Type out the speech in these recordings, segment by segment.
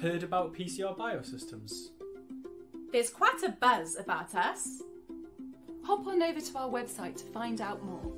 Heard about PCR biosystems? There's quite a buzz about us. Hop on over to our website to find out more.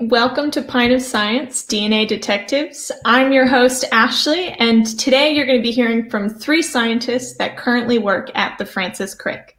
Welcome to Pint of Science DNA Detectives. I'm your host, Ashley, and today you're going to be hearing from three scientists that currently work at the Francis Crick.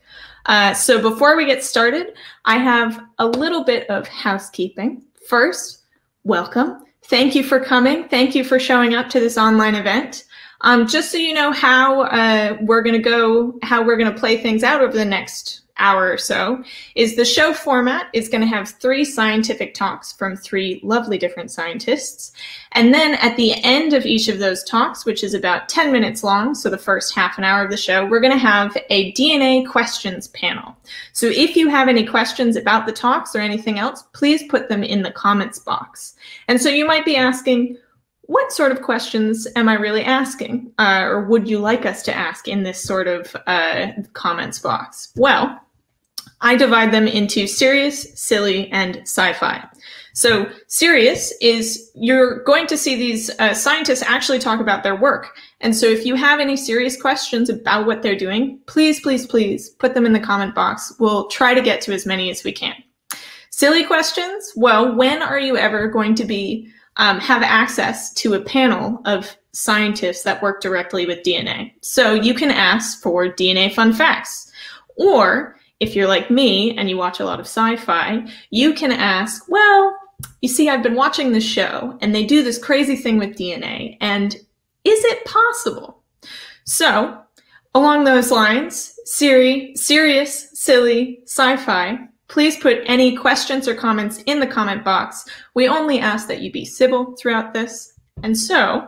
Uh, so, before we get started, I have a little bit of housekeeping. First, welcome. Thank you for coming. Thank you for showing up to this online event. Um, just so you know how uh, we're going to go, how we're going to play things out over the next hour or so is the show format is going to have three scientific talks from three lovely different scientists. And then at the end of each of those talks, which is about 10 minutes long, so the first half an hour of the show, we're going to have a DNA questions panel. So if you have any questions about the talks or anything else, please put them in the comments box. And so you might be asking, what sort of questions am I really asking? Uh, or would you like us to ask in this sort of uh, comments box? Well, I divide them into serious, silly, and sci-fi. So serious is you're going to see these uh, scientists actually talk about their work. And so if you have any serious questions about what they're doing, please, please, please put them in the comment box. We'll try to get to as many as we can. Silly questions? Well, when are you ever going to be um, have access to a panel of scientists that work directly with DNA? So you can ask for DNA fun facts. Or if you're like me and you watch a lot of sci fi, you can ask, well, you see, I've been watching this show and they do this crazy thing with DNA, and is it possible? So, along those lines, Siri, serious, silly, sci fi, please put any questions or comments in the comment box. We only ask that you be civil throughout this. And so,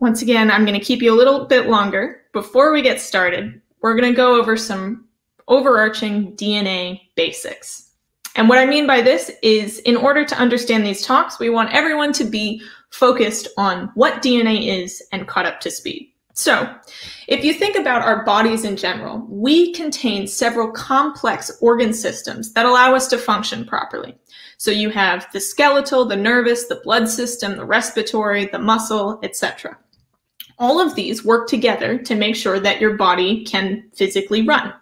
once again, I'm going to keep you a little bit longer. Before we get started, we're going to go over some overarching DNA basics. And what I mean by this is in order to understand these talks, we want everyone to be focused on what DNA is and caught up to speed. So, if you think about our bodies in general, we contain several complex organ systems that allow us to function properly. So you have the skeletal, the nervous, the blood system, the respiratory, the muscle, etc. All of these work together to make sure that your body can physically run.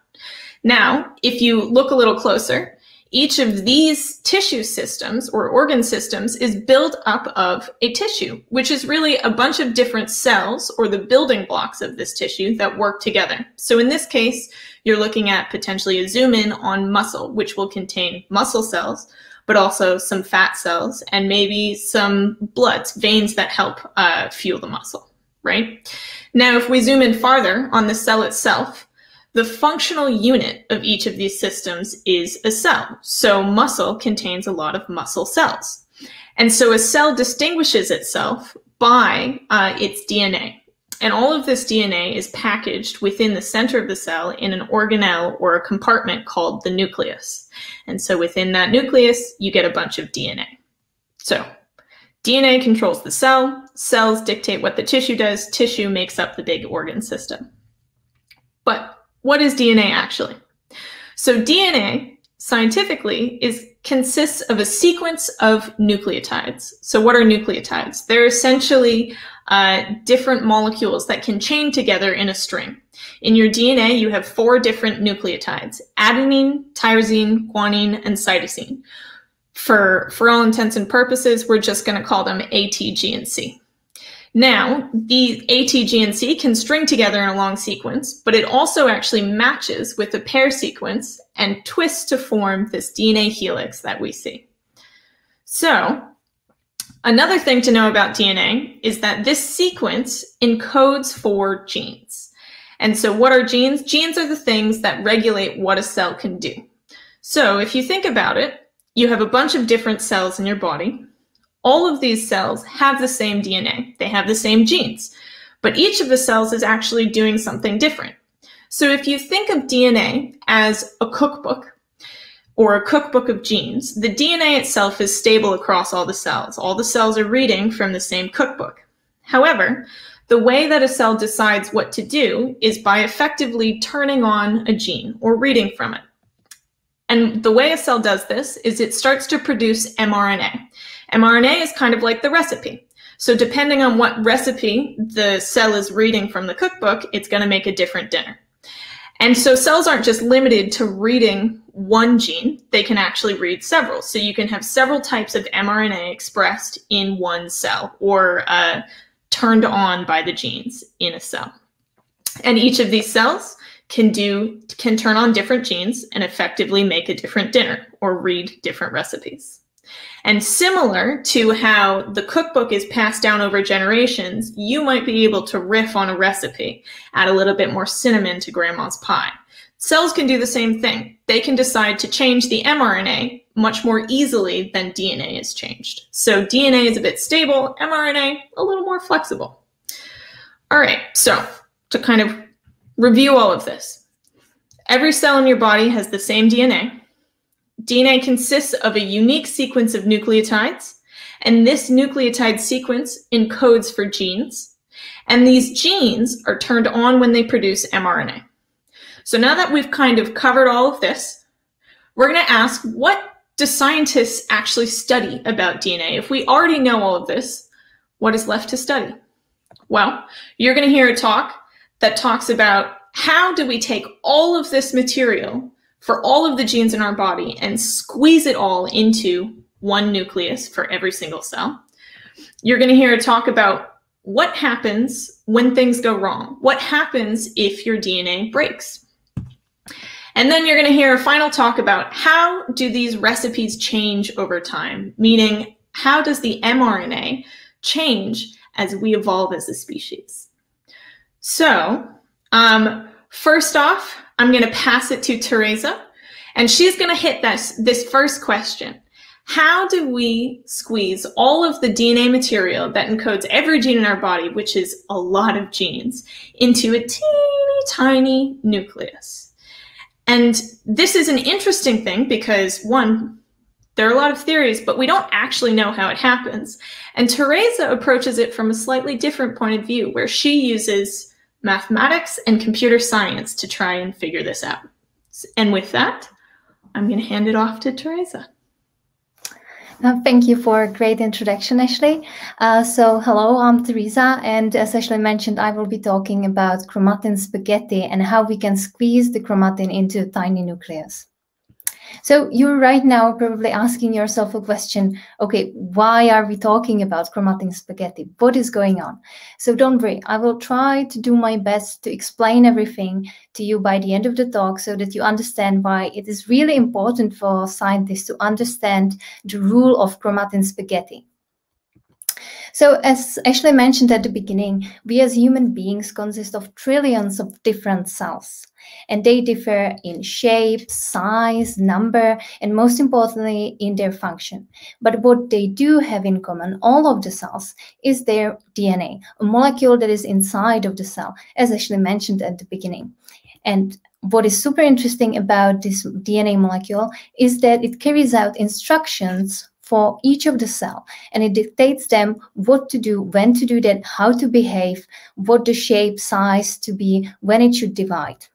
Now, if you look a little closer, each of these tissue systems or organ systems is built up of a tissue, which is really a bunch of different cells or the building blocks of this tissue that work together. So in this case, you're looking at potentially a zoom in on muscle, which will contain muscle cells, but also some fat cells and maybe some blood veins that help uh, fuel the muscle, right? Now, if we zoom in farther on the cell itself, the functional unit of each of these systems is a cell. So muscle contains a lot of muscle cells. And so a cell distinguishes itself by uh, its DNA. And all of this DNA is packaged within the center of the cell in an organelle or a compartment called the nucleus. And so within that nucleus, you get a bunch of DNA. So DNA controls the cell, cells dictate what the tissue does, tissue makes up the big organ system. But what is DNA actually? So DNA scientifically is consists of a sequence of nucleotides. So what are nucleotides? They're essentially uh, different molecules that can chain together in a string. In your DNA, you have four different nucleotides, adenine, tyrosine, guanine, and cytosine. For, for all intents and purposes, we're just going to call them A, T, G, and C. Now, the A, T, G, and C can string together in a long sequence, but it also actually matches with the pair sequence and twists to form this DNA helix that we see. So, another thing to know about DNA is that this sequence encodes for genes. And so, what are genes? Genes are the things that regulate what a cell can do. So, if you think about it, you have a bunch of different cells in your body. All of these cells have the same DNA, they have the same genes, but each of the cells is actually doing something different. So if you think of DNA as a cookbook, or a cookbook of genes, the DNA itself is stable across all the cells. All the cells are reading from the same cookbook. However, the way that a cell decides what to do is by effectively turning on a gene or reading from it. And the way a cell does this is it starts to produce mRNA. mRNA is kind of like the recipe. So depending on what recipe the cell is reading from the cookbook, it's going to make a different dinner. And so cells aren't just limited to reading one gene, they can actually read several. So you can have several types of mRNA expressed in one cell or uh, turned on by the genes in a cell. And each of these cells can do can turn on different genes and effectively make a different dinner or read different recipes. And similar to how the cookbook is passed down over generations, you might be able to riff on a recipe, add a little bit more cinnamon to grandma's pie. Cells can do the same thing. They can decide to change the mRNA much more easily than DNA is changed. So DNA is a bit stable, mRNA a little more flexible. All right, so to kind of review all of this, every cell in your body has the same DNA. DNA consists of a unique sequence of nucleotides, and this nucleotide sequence encodes for genes. And these genes are turned on when they produce mRNA. So now that we've kind of covered all of this, we're going to ask what do scientists actually study about DNA? If we already know all of this, what is left to study? Well, you're going to hear a talk that talks about how do we take all of this material for all of the genes in our body and squeeze it all into one nucleus for every single cell. You're going to hear a talk about what happens when things go wrong. What happens if your DNA breaks? And then you're going to hear a final talk about how do these recipes change over time, meaning how does the mRNA change as we evolve as a species? So, um, first off, I'm going to pass it to Tereza, and she's going to hit this, this first question. How do we squeeze all of the DNA material that encodes every gene in our body, which is a lot of genes, into a teeny tiny nucleus? And this is an interesting thing because one, there are a lot of theories, but we don't actually know how it happens. And Tereza approaches it from a slightly different point of view, where she uses mathematics and computer science to try and figure this out. And with that, I'm going to hand it off to Tereza. Uh, thank you for a great introduction, Ashley. Uh, so, hello, I'm Tereza, and as Ashley mentioned, I will be talking about chromatin spaghetti and how we can squeeze the chromatin into tiny nucleus. So you're right now probably asking yourself a question, okay, why are we talking about chromatin spaghetti? What is going on? So don't worry, I will try to do my best to explain everything to you by the end of the talk so that you understand why it is really important for scientists to understand the rule of chromatin spaghetti. So, as Ashley mentioned at the beginning, we as human beings consist of trillions of different cells, and they differ in shape, size, number, and most importantly, in their function. But what they do have in common, all of the cells, is their DNA, a molecule that is inside of the cell, as Ashley mentioned at the beginning. And what is super interesting about this DNA molecule is that it carries out instructions for each of the cell and it dictates them what to do when to do that how to behave what the shape size to be when it should divide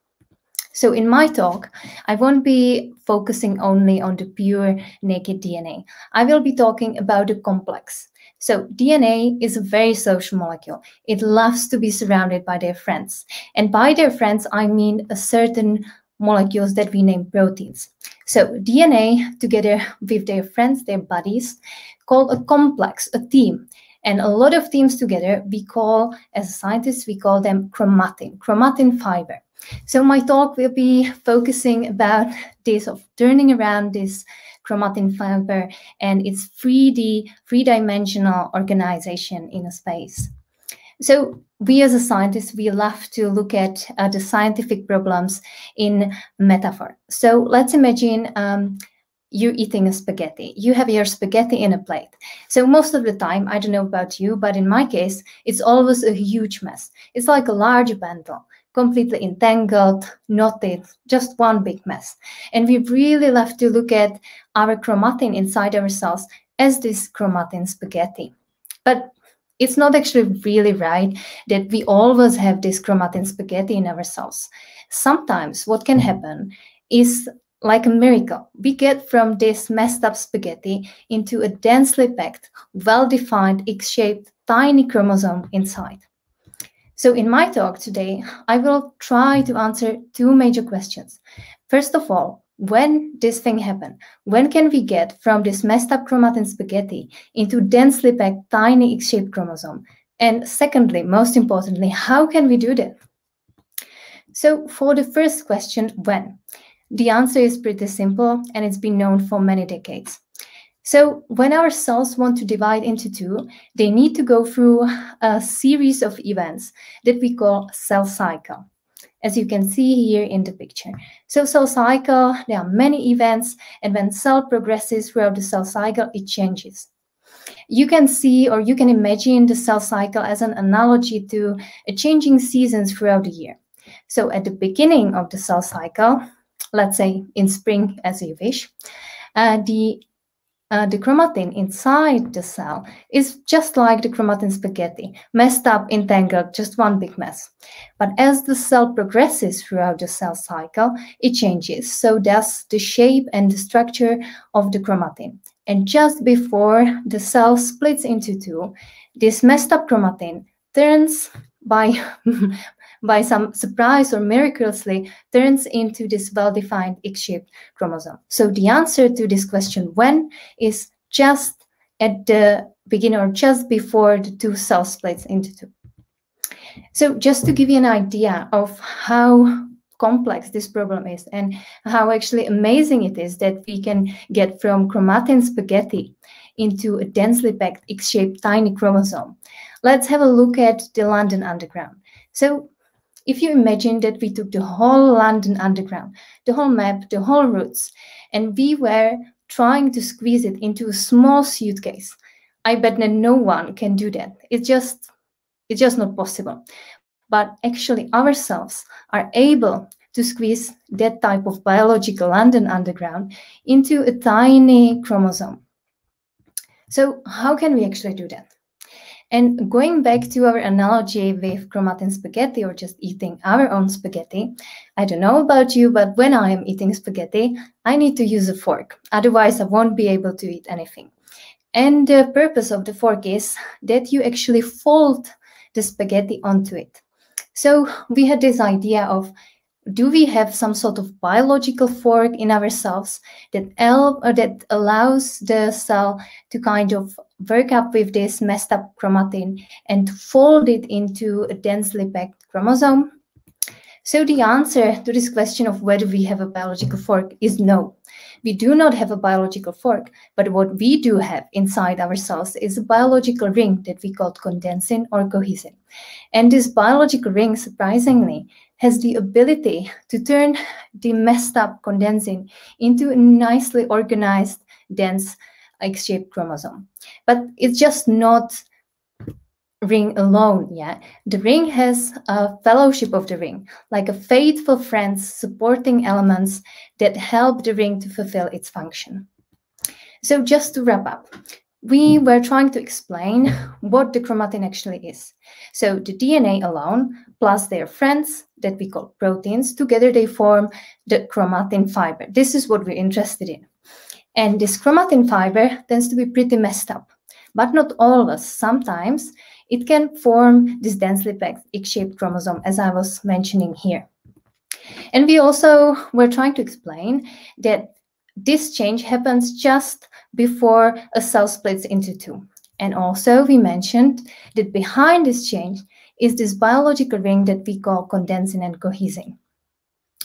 so in my talk i won't be focusing only on the pure naked dna i will be talking about the complex so DNA is a very social molecule. It loves to be surrounded by their friends. And by their friends, I mean a certain molecules that we name proteins. So DNA, together with their friends, their buddies, called a complex, a team. And a lot of teams together, we call, as scientists, we call them chromatin, chromatin fiber. So my talk will be focusing about this of turning around this chromatin fiber and its 3D, three-dimensional organization in a space. So we as a scientist, we love to look at uh, the scientific problems in metaphor. So let's imagine um, you're eating a spaghetti. You have your spaghetti in a plate. So most of the time, I don't know about you, but in my case, it's always a huge mess. It's like a large bundle, completely entangled, knotted, just one big mess. And we really love to look at our chromatin inside our cells as this chromatin spaghetti. But it's not actually really right that we always have this chromatin spaghetti in our cells. Sometimes what can happen is like a miracle. We get from this messed up spaghetti into a densely packed, well defined, X shaped, tiny chromosome inside. So, in my talk today, I will try to answer two major questions. First of all, when this thing happen? When can we get from this messed up chromatin spaghetti into densely packed, tiny X shaped chromosome? And secondly, most importantly, how can we do that? So, for the first question, when? The answer is pretty simple and it's been known for many decades. So, when our cells want to divide into two, they need to go through a series of events that we call cell cycle, as you can see here in the picture. So, cell cycle, there are many events, and when cell progresses throughout the cell cycle, it changes. You can see or you can imagine the cell cycle as an analogy to a changing seasons throughout the year. So, at the beginning of the cell cycle, let's say in spring as you wish, uh, the uh, the chromatin inside the cell is just like the chromatin spaghetti, messed up, entangled, just one big mess. But as the cell progresses throughout the cell cycle, it changes. So does the shape and the structure of the chromatin. And just before the cell splits into two, this messed up chromatin turns by by some surprise or miraculously turns into this well-defined X-shaped chromosome. So the answer to this question when is just at the beginning or just before the two cells splits into two. So just to give you an idea of how complex this problem is and how actually amazing it is that we can get from chromatin spaghetti into a densely packed X-shaped tiny chromosome. Let's have a look at the London Underground. So if you imagine that we took the whole London Underground, the whole map, the whole routes, and we were trying to squeeze it into a small suitcase, I bet that no one can do that. It's just, it's just not possible. But actually, ourselves are able to squeeze that type of biological London Underground into a tiny chromosome. So, how can we actually do that? And going back to our analogy with chromatin spaghetti or just eating our own spaghetti, I don't know about you, but when I am eating spaghetti, I need to use a fork. Otherwise, I won't be able to eat anything. And the purpose of the fork is that you actually fold the spaghetti onto it. So we had this idea of do we have some sort of biological fork in ourselves that, el- uh, that allows the cell to kind of work up with this messed up chromatin and fold it into a densely packed chromosome? So the answer to this question of whether we have a biological fork is no. We do not have a biological fork, but what we do have inside ourselves is a biological ring that we call condensin or cohesin. And this biological ring, surprisingly, has the ability to turn the messed up condensin into a nicely organized, dense, X-shaped chromosome. But it's just not ring alone yeah the ring has a fellowship of the ring like a faithful friends supporting elements that help the ring to fulfill its function so just to wrap up we were trying to explain what the chromatin actually is. So the dna alone plus their friends that we call proteins together they form the chromatin fiber. This is what we're interested in. And this chromatin fiber tends to be pretty messed up. But not always sometimes it can form this densely packed X-shaped chromosome, as I was mentioning here. And we also were trying to explain that this change happens just before a cell splits into two. And also, we mentioned that behind this change is this biological ring that we call condensin and cohesin.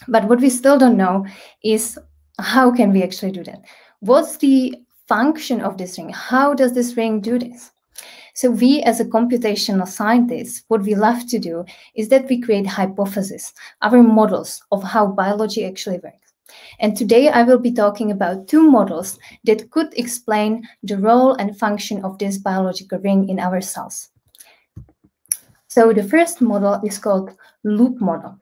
But what we still don't know is how can we actually do that? What's the function of this ring? How does this ring do this? So we as a computational scientist, what we love to do is that we create hypotheses, our models of how biology actually works. And today I will be talking about two models that could explain the role and function of this biological ring in our cells. So the first model is called loop model.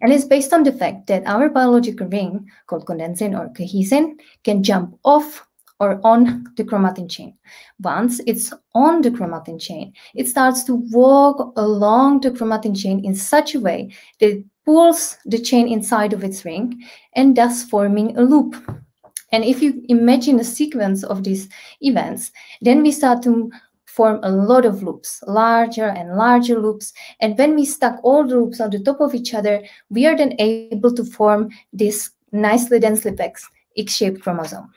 And it's based on the fact that our biological ring, called condensin or cohesin, can jump off or on the chromatin chain. Once it's on the chromatin chain, it starts to walk along the chromatin chain in such a way that pulls the chain inside of its ring and thus forming a loop. And if you imagine a sequence of these events, then we start to form a lot of loops, larger and larger loops. And when we stack all the loops on the top of each other, we are then able to form this nicely densely packed X-shaped chromosome.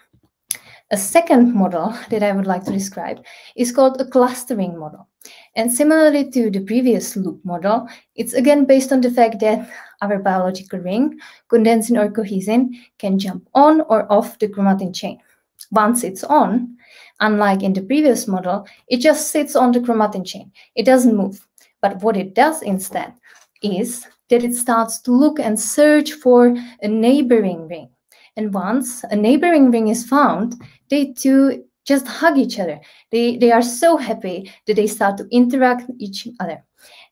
A second model that I would like to describe is called a clustering model. And similarly to the previous loop model, it's again based on the fact that our biological ring, condensin or cohesin, can jump on or off the chromatin chain. Once it's on, Unlike in the previous model, it just sits on the chromatin chain. It doesn't move. But what it does instead is that it starts to look and search for a neighboring ring. And once a neighboring ring is found, they two just hug each other. They, they are so happy that they start to interact with each other.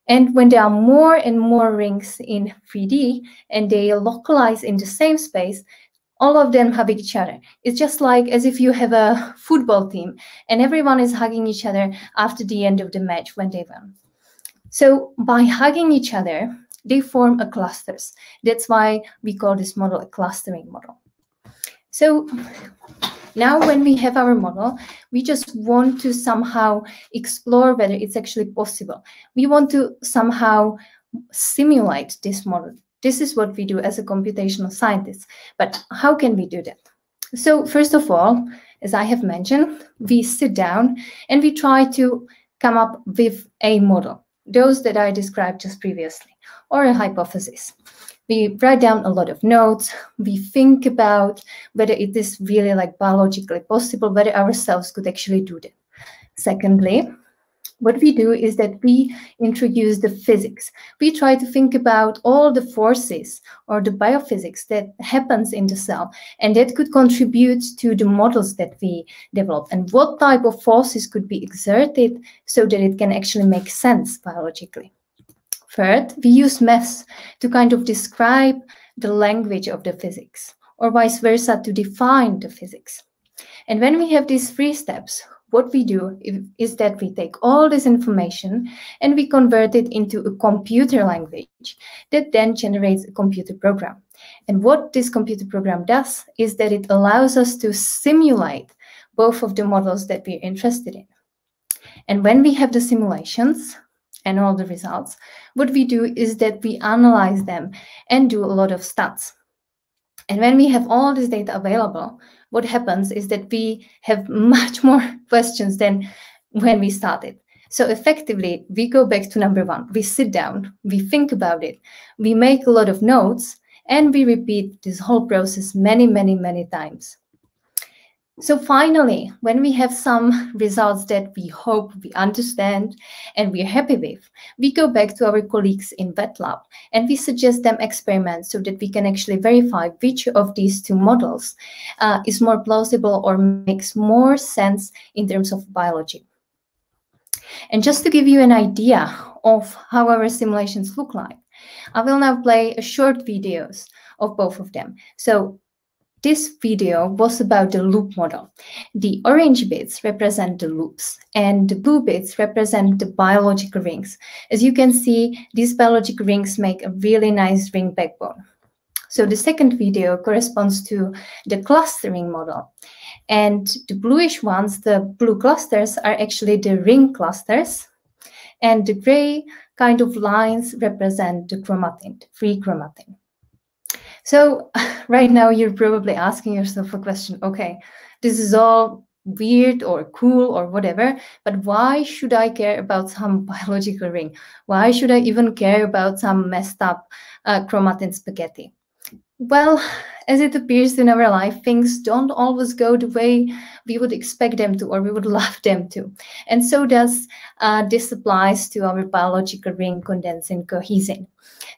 And when there are more and more rings in 3D and they localize in the same space, all of them hug each other. It's just like as if you have a football team and everyone is hugging each other after the end of the match when they won. So by hugging each other, they form a clusters. That's why we call this model a clustering model. So now when we have our model, we just want to somehow explore whether it's actually possible. We want to somehow simulate this model this is what we do as a computational scientist. But how can we do that? So first of all, as I have mentioned, we sit down and we try to come up with a model, those that I described just previously, or a hypothesis. We write down a lot of notes. We think about whether it is really like biologically possible, whether ourselves could actually do that. Secondly, what we do is that we introduce the physics. We try to think about all the forces or the biophysics that happens in the cell and that could contribute to the models that we develop and what type of forces could be exerted so that it can actually make sense biologically. Third, we use maths to kind of describe the language of the physics or vice versa to define the physics. And when we have these three steps, what we do is that we take all this information and we convert it into a computer language that then generates a computer program. And what this computer program does is that it allows us to simulate both of the models that we're interested in. And when we have the simulations and all the results, what we do is that we analyze them and do a lot of stats. And when we have all this data available, what happens is that we have much more questions than when we started. So effectively, we go back to number one. We sit down, we think about it, we make a lot of notes, and we repeat this whole process many, many, many times. So finally, when we have some results that we hope we understand and we're happy with, we go back to our colleagues in wet lab and we suggest them experiments so that we can actually verify which of these two models uh, is more plausible or makes more sense in terms of biology. And just to give you an idea of how our simulations look like, I will now play a short videos of both of them. So this video was about the loop model. The orange bits represent the loops and the blue bits represent the biological rings. As you can see, these biological rings make a really nice ring backbone. So the second video corresponds to the clustering model. And the bluish ones, the blue clusters, are actually the ring clusters. And the gray kind of lines represent the chromatin, free chromatin. So right now you're probably asking yourself a question, okay, this is all weird or cool or whatever, but why should I care about some biological ring? Why should I even care about some messed up uh, chromatin spaghetti? Well, as it appears in our life, things don't always go the way we would expect them to or we would love them to. And so does uh, this applies to our biological ring condensin cohesin.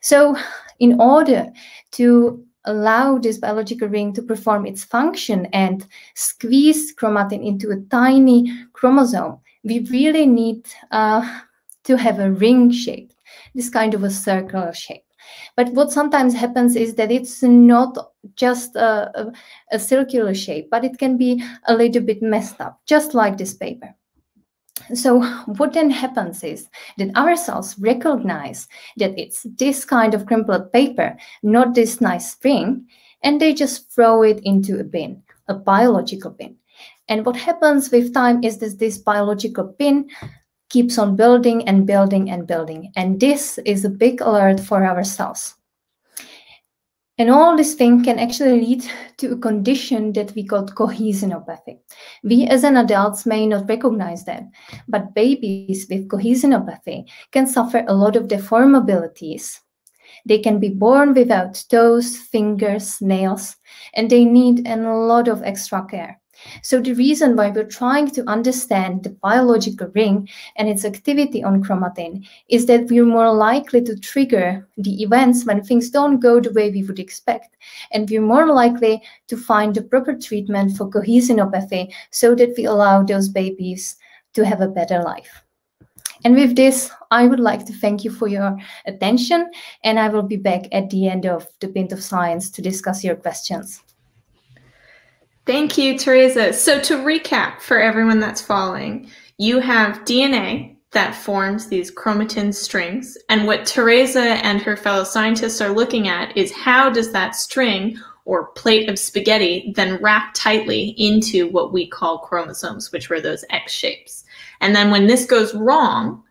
So in order to allow this biological ring to perform its function and squeeze chromatin into a tiny chromosome, we really need uh, to have a ring shape, this kind of a circular shape. But what sometimes happens is that it's not just a, a, circular shape, but it can be a little bit messed up, just like this paper. So what then happens is that our cells recognize that it's this kind of crumpled paper, not this nice string, and they just throw it into a bin, a biological bin. And what happens with time is that this biological bin keeps on building and building and building. And this is a big alert for our cells. And all this thing can actually lead to a condition that we call cohesinopathy. We as an adults may not recognize that, but babies with cohesinopathy can suffer a lot of deformabilities. They can be born without toes, fingers, nails, and they need a lot of extra care. So the reason why we're trying to understand the biological ring and its activity on chromatin is that we're more likely to trigger the events when things don't go the way we would expect. And we're more likely to find the proper treatment for cohesinopathy so that we allow those babies to have a better life. And with this, I would like to thank you for your attention, and I will be back at the end of the Pint of Science to discuss your questions. Thank you, Tereza. So, to recap for everyone that's following, you have DNA that forms these chromatin strings. And what Tereza and her fellow scientists are looking at is how does that string or plate of spaghetti then wrap tightly into what we call chromosomes, which were those X shapes. And then when this goes wrong,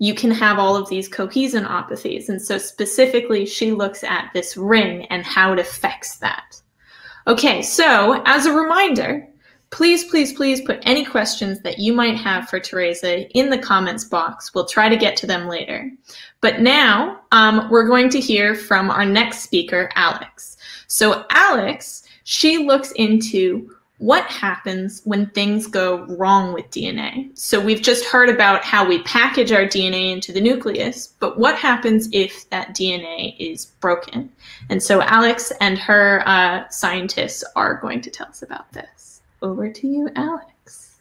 you can have all of these cohesinopathies. And so specifically, she looks at this ring and how it affects that. Okay, so as a reminder, please, please, please put any questions that you might have for Tereza in the comments box. We'll try to get to them later. But now um, we're going to hear from our next speaker, Alex. So Alex, she looks into what happens when things go wrong with DNA. So we've just heard about how we package our DNA into the nucleus, but what happens if that DNA is broken? And so Alex and her uh, scientists are going to tell us about this. Over to you, Alex.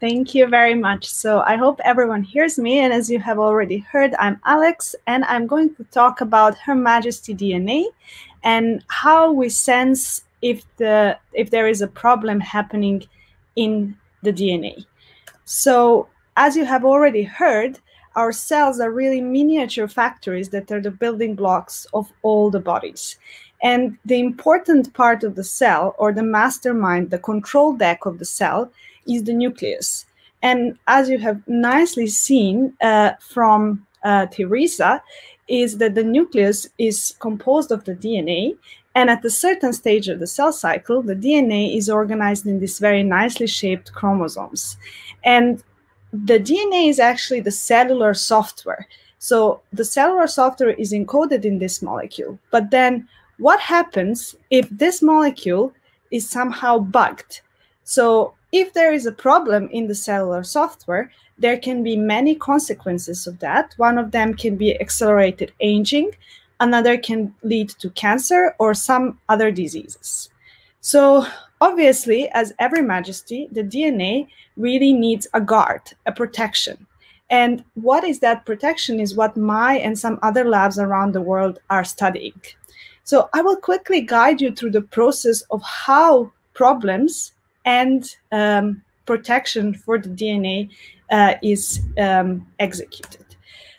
Thank you very much. So I hope everyone hears me. And as you have already heard, I'm Alex, and I'm going to talk about Her Majesty DNA and how we sense if the if there is a problem happening in the DNA. So as you have already heard, our cells are really miniature factories that are the building blocks of all the bodies. And the important part of the cell, or the mastermind, the control deck of the cell, is the nucleus. And as you have nicely seen uh, from uh, Tereza, is that the nucleus is composed of the DNA, and at a certain stage of the cell cycle, the DNA is organized in these very nicely shaped chromosomes. And the DNA is actually the cellular software. So the cellular software is encoded in this molecule. But then what happens if this molecule is somehow bugged? So if there is a problem in the cellular software, there can be many consequences of that. One of them can be accelerated aging, another can lead to cancer or some other diseases. So obviously, as every majesty, the DNA really needs a guard, a protection. And what is that protection is what my and some other labs around the world are studying. So I will quickly guide you through the process of how problems and um, protection for the DNA uh, is um, executed.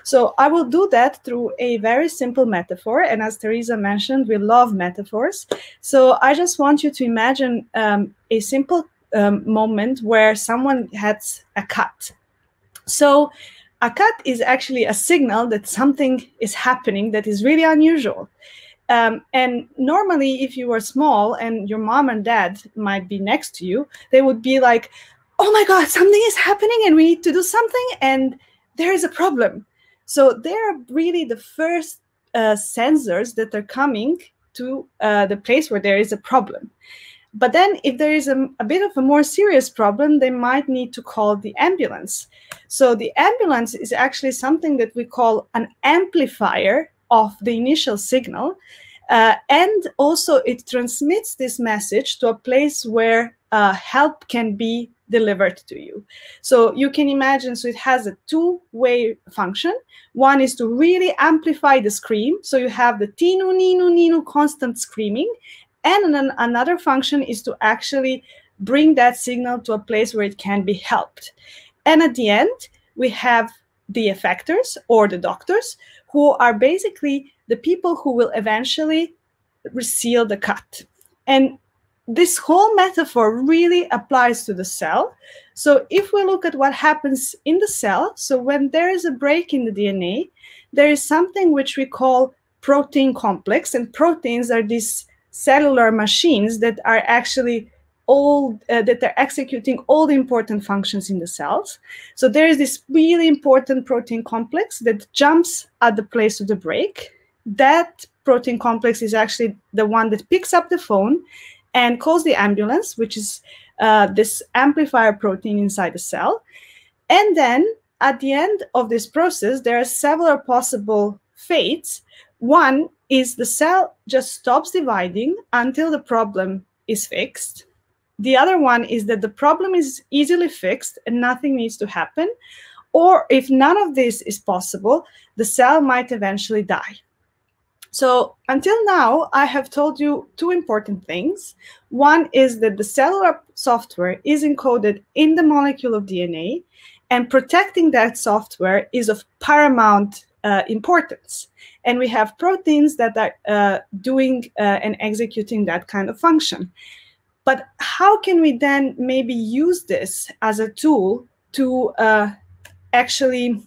So I will do that through a very simple metaphor. And as Tereza mentioned, we love metaphors. So I just want you to imagine um, a simple um, moment where someone had a cut. So a cut is actually a signal that something is happening that is really unusual. Um, and normally, if you were small and your mom and dad might be next to you, they would be like, oh my God, something is happening and we need to do something. And there is a problem. So they're really the first uh, sensors that are coming to uh, the place where there is a problem. But then, if there is a, a, bit of a more serious problem, they might need to call the ambulance. So, the ambulance is actually something that we call an amplifier of the initial signal. Uh, and also, it transmits this message to a place where uh, help can be delivered to you. So you can imagine, so it has a two-way function. One is to really amplify the scream. So you have the tinu, ninu, ninu constant screaming. And then another function is to actually bring that signal to a place where it can be helped. And at the end, we have the effectors or the doctors who are basically the people who will eventually reseal the cut. And this whole metaphor really applies to the cell. So if we look at what happens in the cell, so when there is a break in the DNA, there is something which we call protein complex, and proteins are these cellular machines that are actually all uh, that are executing all the important functions in the cells. So there is this really important protein complex that jumps at the place of the break. That protein complex is actually the one that picks up the phone and calls the ambulance, which is uh, this amplifier protein inside the cell. And then at the end of this process, there are several possible fates. One is the cell just stops dividing until the problem is fixed. The other one is that the problem is easily fixed and nothing needs to happen. Or if none of this is possible, the cell might eventually die. So until now, I have told you two important things. One is that the cellular software is encoded in the molecule of DNA, and protecting that software is of paramount uh, importance. And we have proteins that are uh, doing uh, and executing that kind of function. But how can we then maybe use this as a tool to uh, actually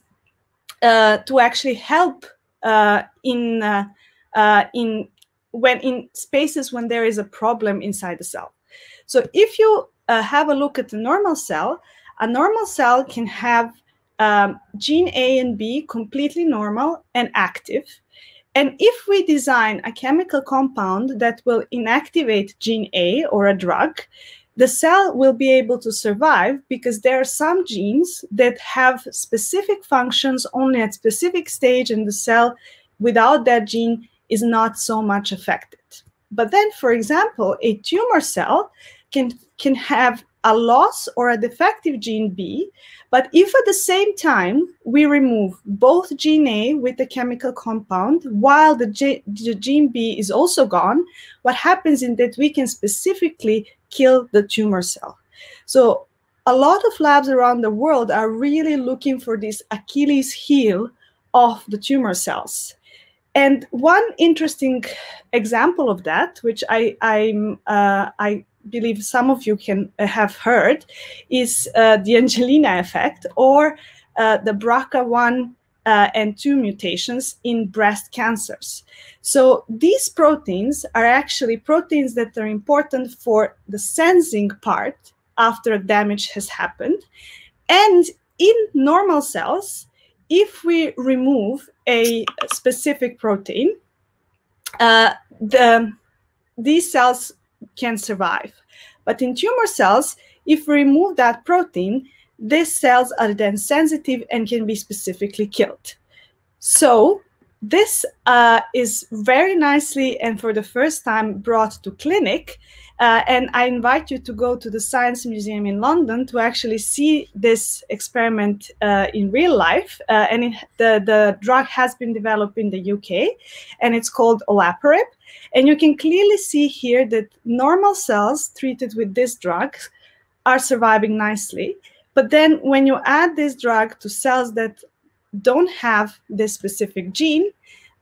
uh, to actually help uh, in uh, in when in spaces when there is a problem inside the cell. So if you uh, have a look at the normal cell, a normal cell can have um, gene A and B completely normal and active. And if we design a chemical compound that will inactivate gene A or a drug, the cell will be able to survive because there are some genes that have specific functions only at specific stage in the cell. Without that gene, is not so much affected. But then, for example, a tumor cell can, can have a loss or a defective gene B, but if at the same time we remove both gene A with the chemical compound while the, G, the gene B is also gone, what happens is that we can specifically kill the tumor cell. So a lot of labs around the world are really looking for this Achilles heel of the tumor cells. And one interesting example of that, which I I'm, uh, I believe some of you can uh, have heard, is uh, the Angelina effect or uh, the BRCA1 uh, and 2 mutations in breast cancers. So these proteins are actually proteins that are important for the sensing part after damage has happened. And in normal cells, if we remove a specific protein, uh, the, these cells can survive. But in tumor cells, if we remove that protein, these cells are then sensitive and can be specifically killed. So this uh, is very nicely and for the first time brought to clinic uh, and I invite you to go to the Science Museum in London to actually see this experiment uh, in real life. Uh, and it, the, the drug has been developed in the UK and it's called olaparib. And you can clearly see here that normal cells treated with this drug are surviving nicely. But then when you add this drug to cells that don't have this specific gene,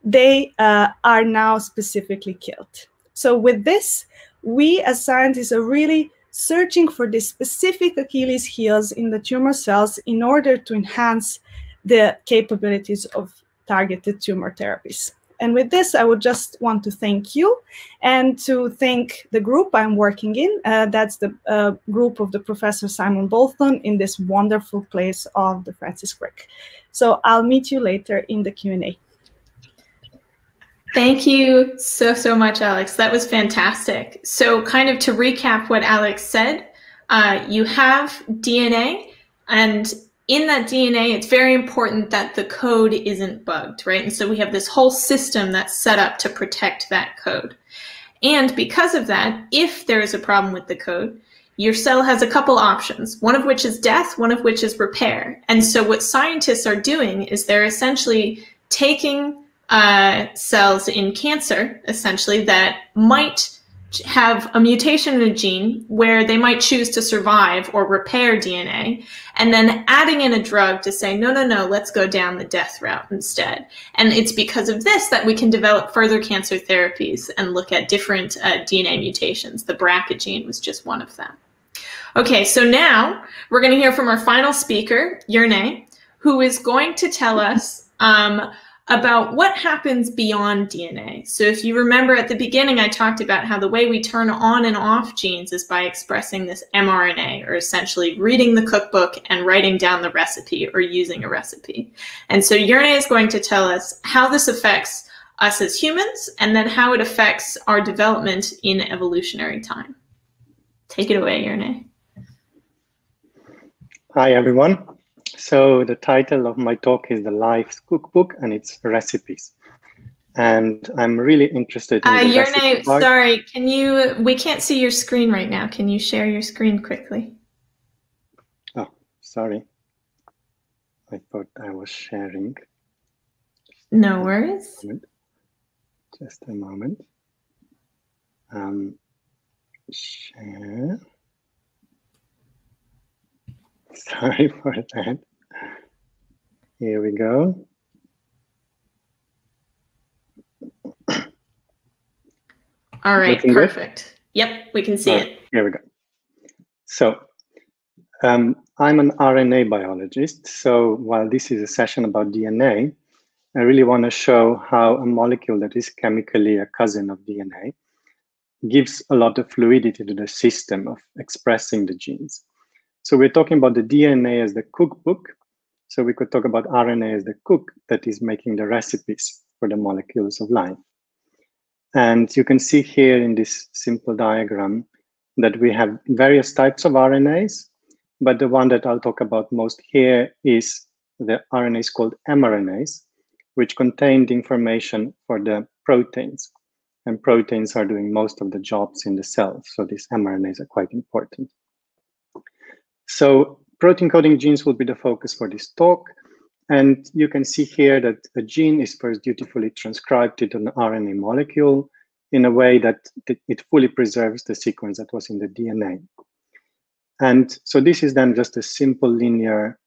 they uh, are now specifically killed. So with this, we as scientists are really searching for the specific Achilles heels in the tumor cells in order to enhance the capabilities of targeted tumor therapies. And with this, I would just want to thank you and to thank the group I'm working in. Uh, that's the uh, group of the Professor Simon Boulton in this wonderful place of the Francis Crick. So I'll meet you later in the Q&A. Thank you so, so much, Alex. That was fantastic. So, kind of to recap what Alex said, uh, you have DNA, and in that DNA, it's very important that the code isn't bugged, right? And so we have this whole system that's set up to protect that code. And because of that, if there is a problem with the code, your cell has a couple options, one of which is death, one of which is repair. And so what scientists are doing is they're essentially taking uh, cells in cancer, essentially, that might have a mutation in a gene where they might choose to survive or repair DNA, and then adding in a drug to say, no, no, no, let's go down the death route instead. And it's because of this that we can develop further cancer therapies and look at different uh, DNA mutations. The BRCA gene was just one of them. Okay, so now we're going to hear from our final speaker, Jernej, who is going to tell us um, about what happens beyond DNA. So, if you remember at the beginning, I talked about how the way we turn on and off genes is by expressing this mRNA, or essentially reading the cookbook and writing down the recipe or using a recipe. And so, Jernej is going to tell us how this affects us as humans and then how it affects our development in evolutionary time. Take it away, Jernej. Hi, everyone. So the title of my talk is The Life's Cookbook and its recipes. And I'm really interested in uh, your name. Sorry, can you? We can't see your screen right now. Can you share your screen quickly? Oh, sorry. I thought I was sharing. No worries. Just a moment. Um, share. Sorry for that. Here we go. All right, Looking perfect. Good? Yep, we can see right, it. Here we go. So um, I'm an RNA biologist. So while this is a session about DNA, I really want to show how a molecule that is chemically a cousin of DNA gives a lot of fluidity to the system of expressing the genes. So we're talking about the DNA as the cookbook. So we could talk about RNA as the cook that is making the recipes for the molecules of life. And you can see here in this simple diagram that we have various types of RNAs, but the one that I'll talk about most here is the RNAs called mRNAs, which contain the information for the proteins. And proteins are doing most of the jobs in the cell. So these mRNAs are quite important. So protein coding genes will be the focus for this talk. And you can see here that a gene is first dutifully transcribed into an RNA molecule in a way that it fully preserves the sequence that was in the DNA. And so this is then just a simple linear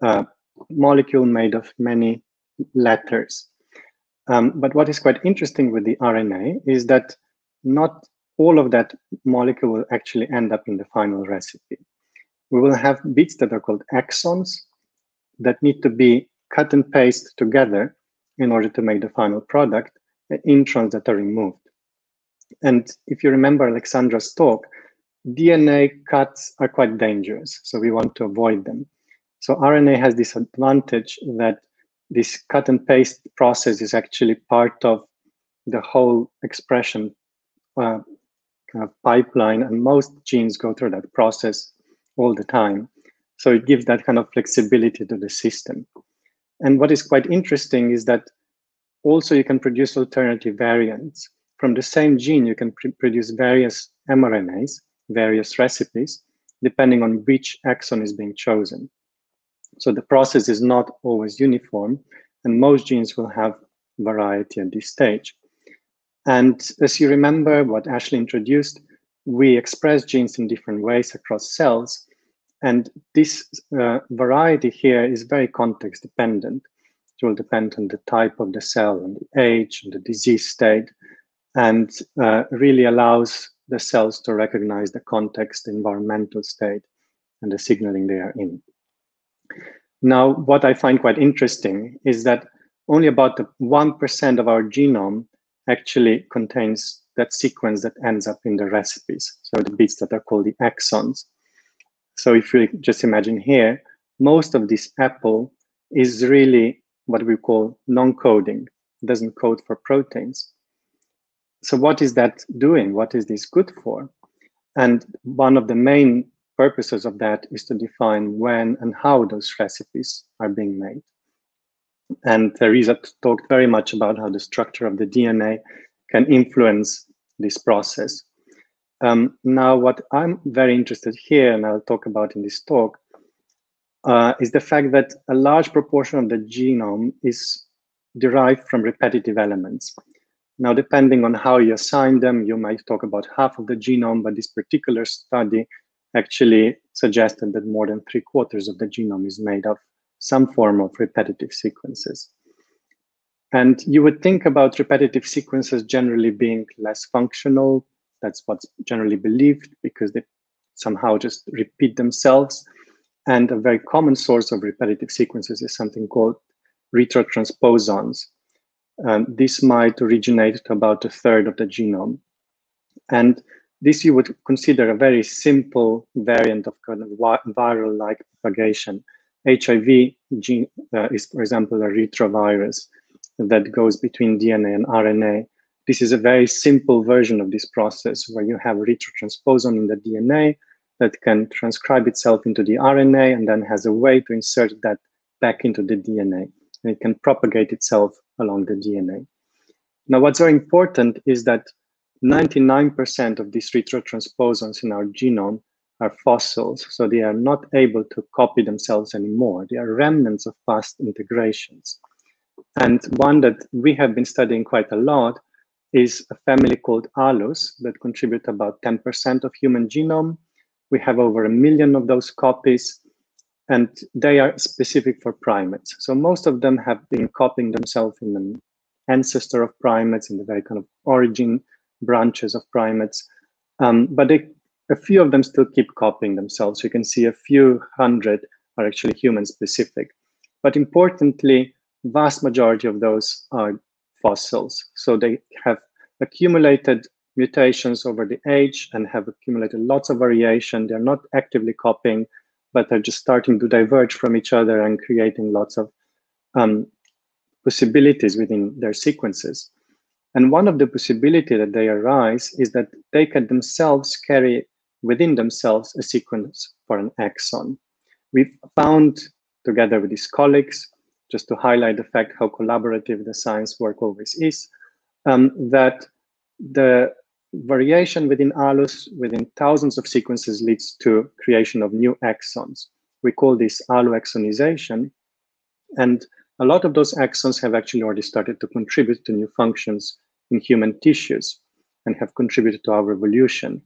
uh, molecule made of many letters. Um, but what is quite interesting with the RNA is that not all of that molecule will actually end up in the final recipe we will have bits that are called exons that need to be cut and paste together in order to make the final product, introns that are removed. And if you remember Aleksandra's talk, DNA cuts are quite dangerous, so we want to avoid them. So RNA has this advantage that this cut and paste process is actually part of the whole expression uh, kind of pipeline, and most genes go through that process all the time. So it gives that kind of flexibility to the system. And what is quite interesting is that also you can produce alternative variants. From the same gene, you can pr produce various mRNAs, various recipes, depending on which exon is being chosen. So the process is not always uniform, and most genes will have variety at this stage. And as you remember what Ashley introduced, we express genes in different ways across cells. And this uh, variety here is very context dependent. It will depend on the type of the cell and the age and the disease state, and uh, really allows the cells to recognize the context, the environmental state, and the signaling they are in. Now, what I find quite interesting is that only about 1% of our genome actually contains that sequence that ends up in the recipes. So the bits that are called the exons. So if you just imagine here, most of this apple is really what we call non-coding, doesn't code for proteins. So what is that doing? What is this good for? And one of the main purposes of that is to define when and how those recipes are being made. And Tereza talked very much about how the structure of the DNA can influence this process. Um, now, what I'm very interested here, and I'll talk about in this talk, uh, is the fact that a large proportion of the genome is derived from repetitive elements. Now, depending on how you assign them, you might talk about half of the genome, but this particular study actually suggested that more than three quarters of the genome is made of some form of repetitive sequences. And you would think about repetitive sequences generally being less functional. That's what's generally believed because they somehow just repeat themselves. And a very common source of repetitive sequences is something called retrotransposons. Um, this might originate to about a third of the genome. And this you would consider a very simple variant of kind of viral-like propagation. HIV gene uh, is, for example, a retrovirus that goes between DNA and RNA. This is a very simple version of this process where you have retrotransposon in the DNA that can transcribe itself into the RNA and then has a way to insert that back into the DNA. And it can propagate itself along the DNA. Now, what's very important is that 99% of these retrotransposons in our genome are fossils, so they are not able to copy themselves anymore. They are remnants of past integrations. And one that we have been studying quite a lot is a family called Alus that contribute about 10% of human genome. We have over a million of those copies, and they are specific for primates. So most of them have been copying themselves in an ancestor of primates, in the very kind of origin branches of primates. Um, but they, a few of them still keep copying themselves. You can see a few hundred are actually human specific. But importantly, vast majority of those are fossils. So they have accumulated mutations over the age and have accumulated lots of variation. They're not actively copying, but they're just starting to diverge from each other and creating lots of um, possibilities within their sequences. And one of the possibilities that they arise is that they can themselves carry within themselves a sequence for an exon. We've found, together with these colleagues, just to highlight the fact how collaborative the science work always is, um, that the variation within Alus within thousands of sequences leads to creation of new exons. We call this Alu exonization. And a lot of those exons have actually already started to contribute to new functions in human tissues and have contributed to our evolution.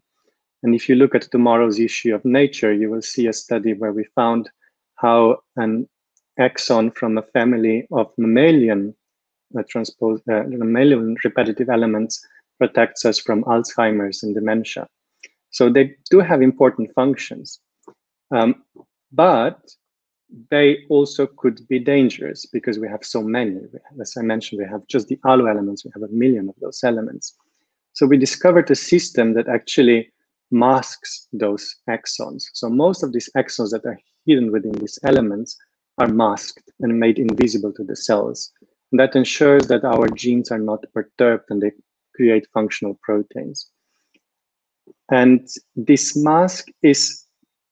And if you look at tomorrow's issue of Nature, you will see a study where we found how an exon from a family of mammalian uh, transpose, uh, mammalian repetitive elements protects us from Alzheimer's and dementia. So they do have important functions. Um, but they also could be dangerous because we have so many. As I mentioned, we have just the Alu elements, we have a million of those elements. So we discovered a system that actually masks those exons. So most of these exons that are hidden within these elements are masked and made invisible to the cells. And that ensures that our genes are not perturbed and they create functional proteins. And this mask is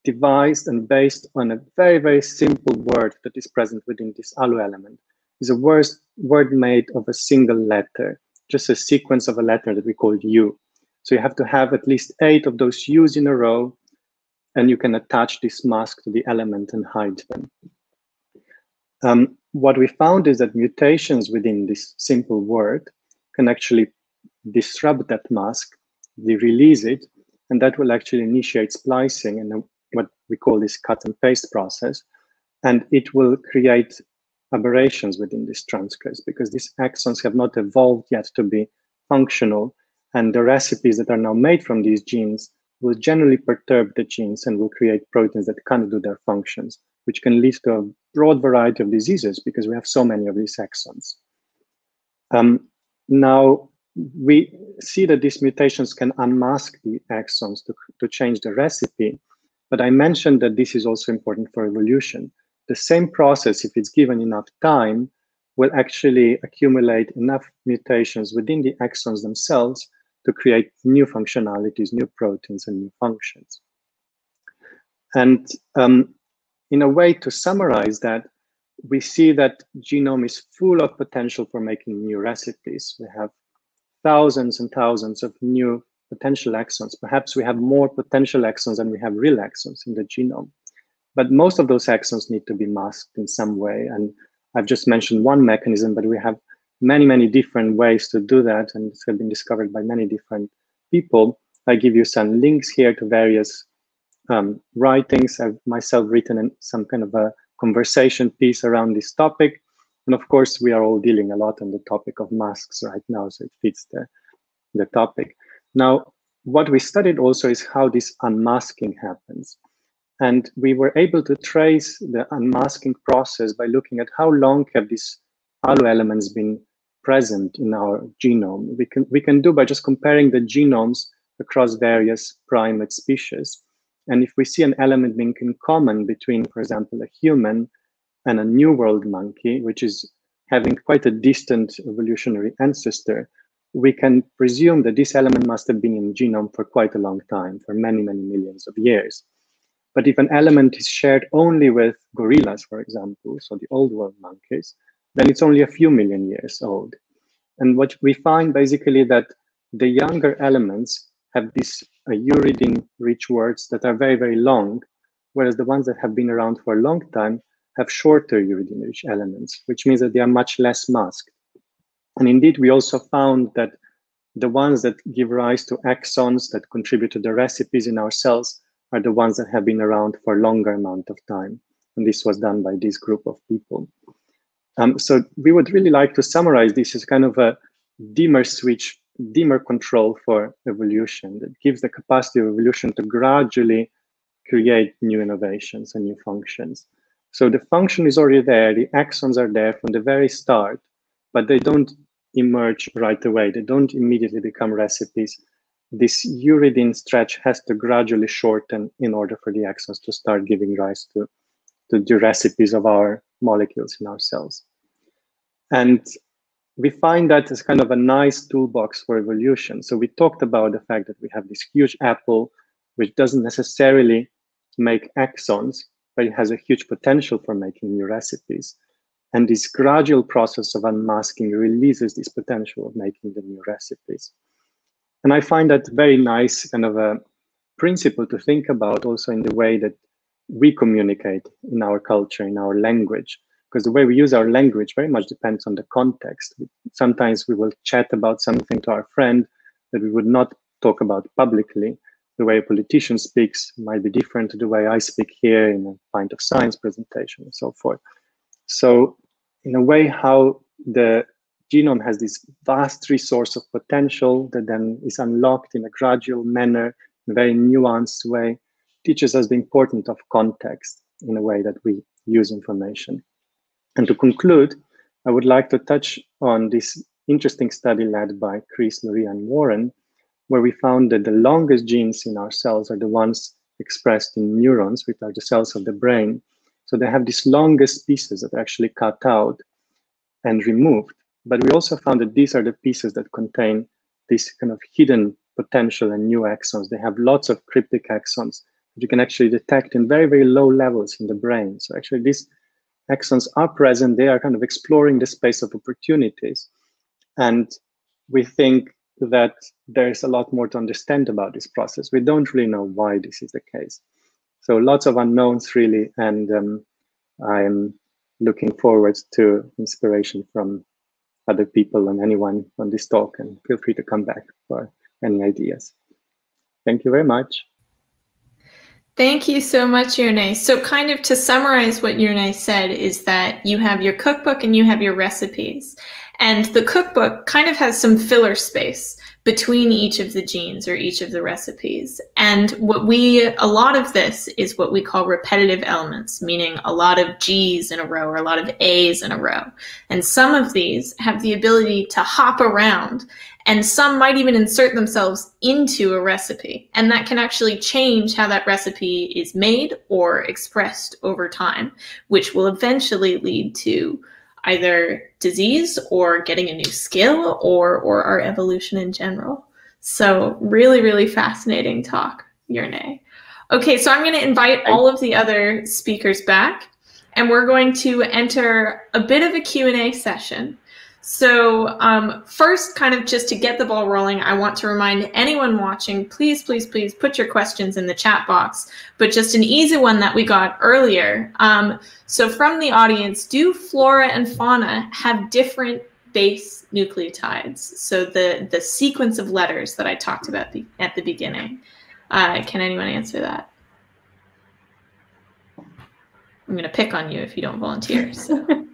devised and based on a very, very simple word that is present within this Alu element. It's a word, word made of a single letter, just a sequence of a letter that we call U. So you have to have at least eight of those U's in a row, and you can attach this mask to the element and hide them. Um, what we found is that mutations within this simple word can actually disrupt that mask, they release it, and that will actually initiate splicing and what we call this cut and paste process. And it will create aberrations within these transcripts because these exons have not evolved yet to be functional. And the recipes that are now made from these genes will generally perturb the genes and will create proteins that can't do their functions, which can lead to broad variety of diseases because we have so many of these exons. Um, now, we see that these mutations can unmask the exons to, to change the recipe, but I mentioned that this is also important for evolution. The same process, if it's given enough time, will actually accumulate enough mutations within the exons themselves to create new functionalities, new proteins, and new functions. And um, in a way to summarize that, we see that genome is full of potential for making new recipes. We have thousands and thousands of new potential exons. Perhaps we have more potential exons than we have real exons in the genome. But most of those exons need to be masked in some way. And I've just mentioned one mechanism, but we have many, many different ways to do that. And it's been discovered by many different people. I give you some links here to various um, writings. I've myself written some kind of a conversation piece around this topic. And of course, we are all dealing a lot on the topic of masks right now, so it fits the, the topic. Now, what we studied also is how this unmasking happens. And we were able to trace the unmasking process by looking at how long have these Alu elements been present in our genome. We can, we can do by just comparing the genomes across various primate species. And if we see an element being in common between, for example, a human and a New World monkey, which is having quite a distant evolutionary ancestor, we can presume that this element must have been in the genome for quite a long time, for many, many millions of years. But if an element is shared only with gorillas, for example, so the old world monkeys, then it's only a few million years old. And what we find basically that the younger elements have uh, uridine-rich words that are very, very long, whereas the ones that have been around for a long time have shorter uridine-rich elements, which means that they are much less masked. And indeed, we also found that the ones that give rise to exons that contribute to the recipes in our cells are the ones that have been around for a longer amount of time. And this was done by this group of people. Um, so we would really like to summarize this as kind of a dimmer switch dimmer control for evolution that gives the capacity of evolution to gradually create new innovations and new functions. So the function is already there, the exons are there from the very start, but they don't emerge right away. They don't immediately become recipes. This uridine stretch has to gradually shorten in order for the exons to start giving rise to, to the recipes of our molecules in our cells. And we find that as kind of a nice toolbox for evolution. So we talked about the fact that we have this huge apple, which doesn't necessarily make exons, but it has a huge potential for making new recipes. And this gradual process of unmasking releases this potential of making the new recipes. And I find that very nice kind of a principle to think about also in the way that we communicate in our culture, in our language because the way we use our language very much depends on the context. Sometimes we will chat about something to our friend that we would not talk about publicly. The way a politician speaks might be different to the way I speak here in a pint of science presentation and so forth. So, in a way, how the genome has this vast resource of potential that then is unlocked in a gradual manner, in a very nuanced way, teaches us the importance of context in a way that we use information. And to conclude, I would like to touch on this interesting study led by Chris, Luria, and Warren, where we found that the longest genes in our cells are the ones expressed in neurons, which are the cells of the brain. So they have these longest pieces that are actually cut out and removed. But we also found that these are the pieces that contain this kind of hidden potential and new exons. They have lots of cryptic exons that you can actually detect in very, very low levels in the brain. So actually this exons are present, they are kind of exploring the space of opportunities. And we think that there's a lot more to understand about this process. We don't really know why this is the case. So lots of unknowns really, and um, I'm looking forward to inspiration from other people and anyone on this talk, and feel free to come back for any ideas. Thank you very much. Thank you so much, Jernej. So, kind of to summarize what Jernej said, is that you have your cookbook and you have your recipes. And the cookbook kind of has some filler space between each of the genes or each of the recipes. And what we, a lot of this is what we call repetitive elements, meaning a lot of G's in a row or a lot of A's in a row. And some of these have the ability to hop around and some might even insert themselves into a recipe. And that can actually change how that recipe is made or expressed over time, which will eventually lead to either disease or getting a new skill or, or our evolution in general. So, really, really fascinating talk, Jernej. Okay, so I'm going to invite all of the other speakers back, and we're going to enter a bit of a Q&A session. So um, first, kind of just to get the ball rolling, I want to remind anyone watching, please, please, please put your questions in the chat box, but just an easy one that we got earlier. Um, so from the audience, do flora and fauna have different base nucleotides? So the, the sequence of letters that I talked about the, at the beginning. Uh, can anyone answer that? I'm going to pick on you if you don't volunteer. So.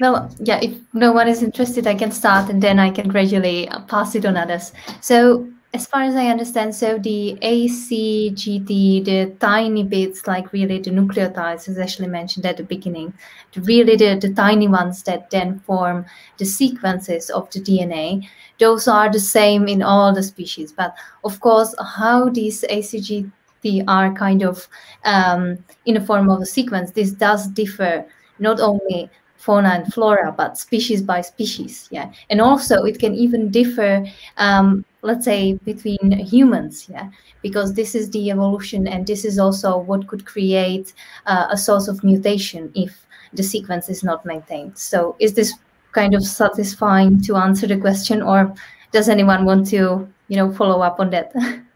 Well, yeah, if no one is interested, I can start and then I can gradually pass it on others. So, as far as I understand, so the ACGT, the tiny bits, like really the nucleotides, as Ashley mentioned at the beginning, really the, the tiny ones that then form the sequences of the DNA, those are the same in all the species. But of course, how these ACGT are kind of um, in the form of a sequence, this does differ not only fauna and flora, but species by species. Yeah, and also it can even differ, um, let's say, between humans. Yeah, because this is the evolution, and this is also what could create uh, a source of mutation if the sequence is not maintained. So, is this kind of satisfying to answer the question, or does anyone want to, you know, follow up on that?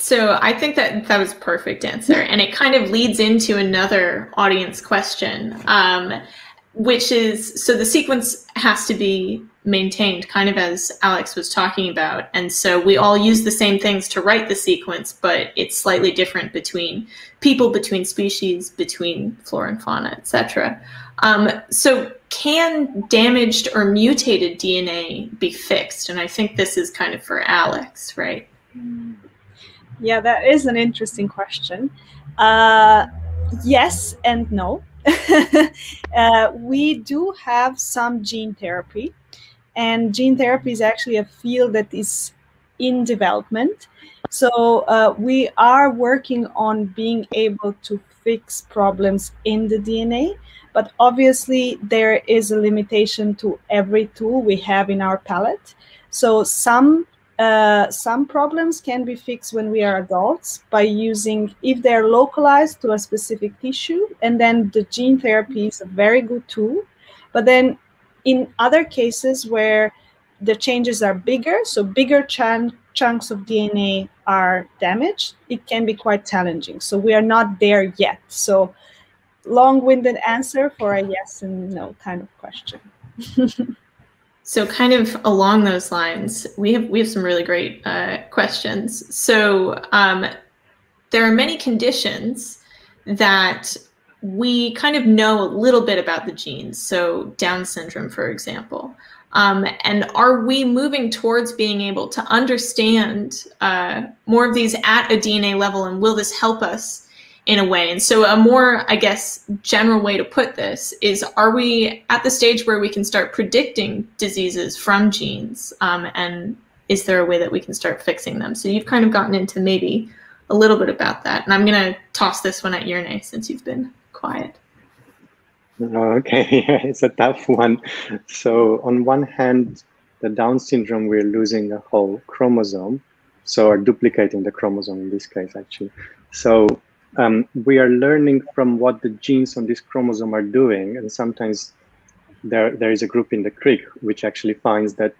So I think that that was a perfect answer, and it kind of leads into another audience question, um, which is so the sequence has to be maintained, kind of as Alex was talking about, and so we all use the same things to write the sequence, but it's slightly different between people, between species, between flora and fauna, etc. Um, so can damaged or mutated DNA be fixed? And I think this is kind of for Alex, right? Mm. Yeah, that is an interesting question. Uh, yes and no. uh, we do have some gene therapy, and gene therapy is actually a field that is in development. So uh, we are working on being able to fix problems in the DNA, but obviously there is a limitation to every tool we have in our palette. So some uh, some problems can be fixed when we are adults by using, if they're localized to a specific tissue, and then the gene therapy is a very good tool. But then in other cases where the changes are bigger, so bigger ch- chunks of DNA are damaged, it can be quite challenging. So we are not there yet. So long-winded answer for a yes and no kind of question. So, kind of along those lines, we have we have some really great uh, questions. So, um, there are many conditions that we kind of know a little bit about the genes. So, Down syndrome, for example. Um, and are we moving towards being able to understand uh, more of these at a DNA level? And will this help us in a way. And so, a more, I guess, general way to put this is are we at the stage where we can start predicting diseases from genes? Um, and is there a way that we can start fixing them? So, you've kind of gotten into maybe a little bit about that. And I'm going to toss this one at Jernej since you've been quiet. Okay, it's a tough one. So, on one hand, the Down syndrome, we're losing a whole chromosome. So, are duplicating the chromosome in this case, actually. So, um, we are learning from what the genes on this chromosome are doing. And sometimes there, there is a group in the Crick which actually finds that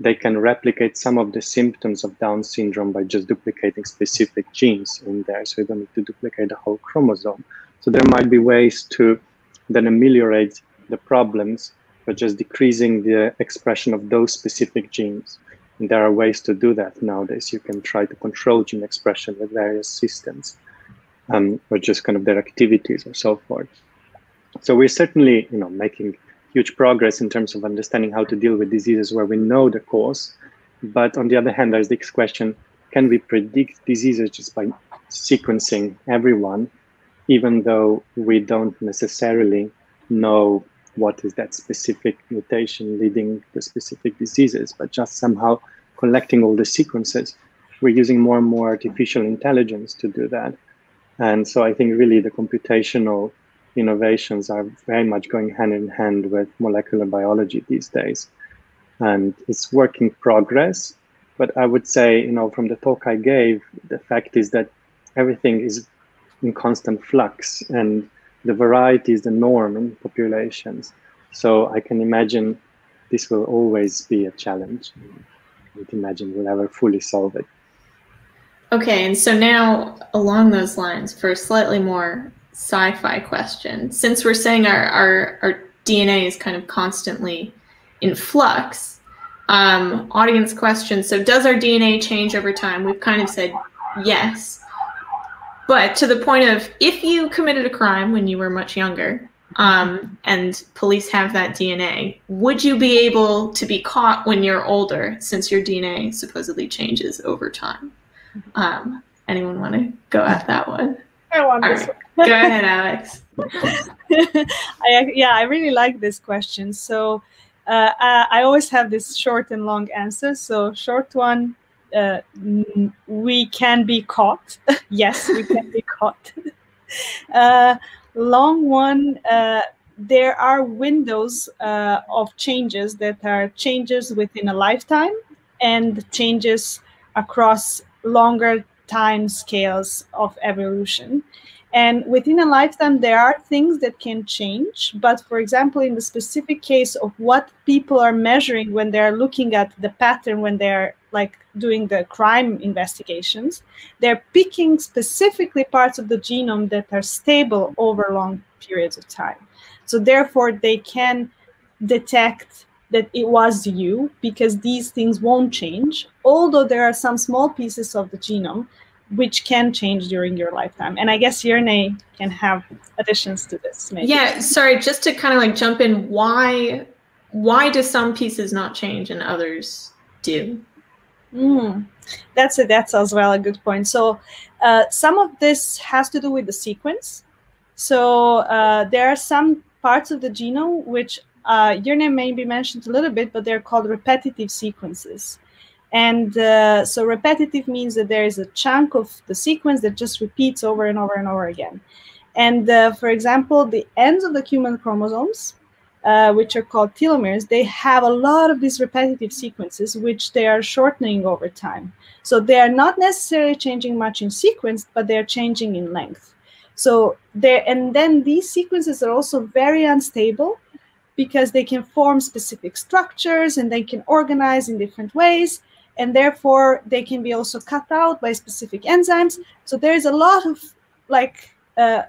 they can replicate some of the symptoms of Down syndrome by just duplicating specific genes in there. So you don't need to duplicate the whole chromosome. So there might be ways to then ameliorate the problems by just decreasing the expression of those specific genes. And there are ways to do that nowadays. You can try to control gene expression with various systems um, or just kind of their activities or so forth. So we're certainly, you know, making huge progress in terms of understanding how to deal with diseases where we know the cause. But on the other hand, there's this question: Can we predict diseases just by sequencing everyone, even though we don't necessarily know what is that specific mutation leading to specific diseases, but just somehow collecting all the sequences. We're using more and more artificial intelligence to do that. And so I think really the computational innovations are very much going hand in hand with molecular biology these days. And it's work in progress. But I would say, you know, from the talk I gave, the fact is that everything is in constant flux and the variety is the norm in populations. So I can imagine this will always be a challenge. I can't imagine we'll ever fully solve it. Okay, and so now along those lines, for a slightly more sci-fi question, since we're saying our, our, our DNA is kind of constantly in flux, um, audience question, so does our DNA change over time? We've kind of said yes. But to the point of if you committed a crime when you were much younger, um, and police have that DNA, would you be able to be caught when you're older since your DNA supposedly changes over time? Um, anyone want to go at that one? I want All this right. one. Go ahead, Alex. I, yeah, I really like this question. So uh, I, I always have this short and long answer. So short one, uh, we can be caught. yes, we can be caught. uh, long one, uh, there are windows uh, of changes that are changes within a lifetime and changes across longer time scales of evolution. And within a lifetime, there are things that can change. But for example, in the specific case of what people are measuring when they're looking at the pattern, when they're like doing the crime investigations, they're picking specifically parts of the genome that are stable over long periods of time. So therefore, they can detect that it was you because these things won't change, although there are some small pieces of the genome which can change during your lifetime. And I guess Jernej can have additions to this. Maybe. Yeah, sorry, just to kind of like jump in, why why do some pieces not change and others do? Mm, that's a, that's as well a good point. So uh, some of this has to do with the sequence. So uh, there are some parts of the genome which uh, Jernej may be mentioned a little bit, but they're called repetitive sequences. And uh, so repetitive means that there is a chunk of the sequence that just repeats over and over and over again. And uh, for example, the ends of the human chromosomes, uh, which are called telomeres, they have a lot of these repetitive sequences, which they are shortening over time. So they are not necessarily changing much in sequence, but they are changing in length. So there, and then these sequences are also very unstable because they can form specific structures and they can organize in different ways and therefore they can be also cut out by specific enzymes. So there's a lot of like uh,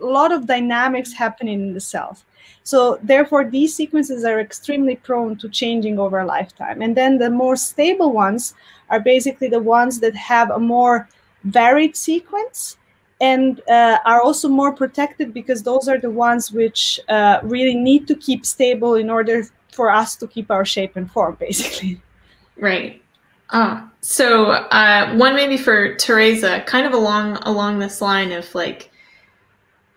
a lot of dynamics happening in the cells. So therefore these sequences are extremely prone to changing over a lifetime. And then the more stable ones are basically the ones that have a more varied sequence and uh, are also more protected because those are the ones which uh, really need to keep stable in order for us to keep our shape and form basically Right. Ah, so uh, one maybe for Tereza, kind of along along this line of like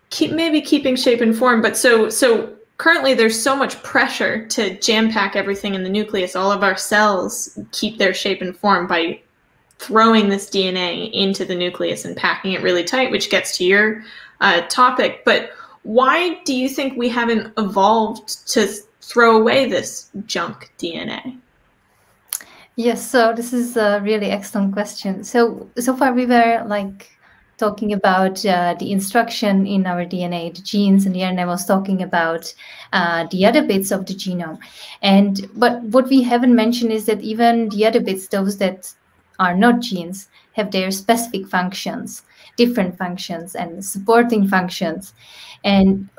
keep maybe keeping shape and form, but so so currently there's so much pressure to jam pack everything in the nucleus. All of our cells keep their shape and form by throwing this DNA into the nucleus and packing it really tight, which gets to your uh, topic. But why do you think we haven't evolved to throw away this junk DNA? Yes, so this is a really excellent question. So so far we were like talking about uh, the instruction in our DNA, the genes, and Jernej was talking about uh, the other bits of the genome. And but what we haven't mentioned is that even the other bits, those that are not genes, have their specific functions, different functions, and supporting functions. And